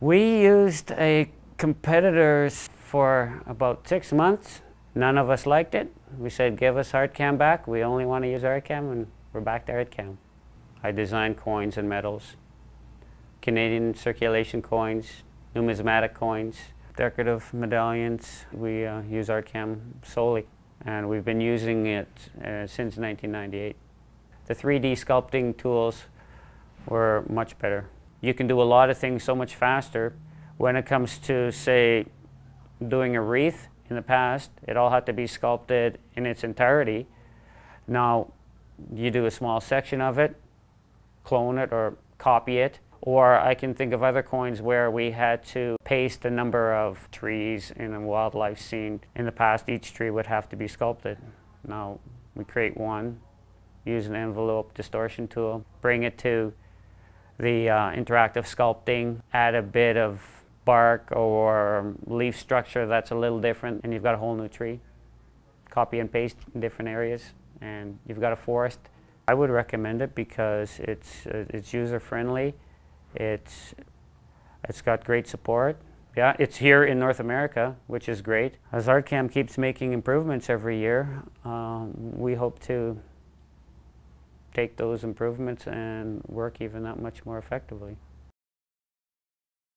We used a competitor's for about six months. None of us liked it. We said, give us ArtCAM back. We only want to use ArtCAM, and we're back to ArtCAM. I designed coins and medals, Canadian circulation coins, numismatic coins, decorative medallions. We uh, use ArtCAM solely, and we've been using it uh, since 1998. The 3D sculpting tools were much better. You can do a lot of things so much faster. When it comes to, say, doing a wreath in the past, it all had to be sculpted in its entirety. Now, you do a small section of it, clone it or copy it, or I can think of other coins where we had to paste a number of trees in a wildlife scene. In the past, each tree would have to be sculpted. Now, we create one, use an envelope distortion tool, bring it to the uh, interactive sculpting, add a bit of bark or leaf structure that's a little different, and you've got a whole new tree. Copy and paste in different areas, and you've got a forest. I would recommend it because it's, uh, it's user-friendly. It's, it's got great support. Yeah, it's here in North America, which is great. As ArtCAM keeps making improvements every year, um, we hope to take those improvements and work even that much more effectively.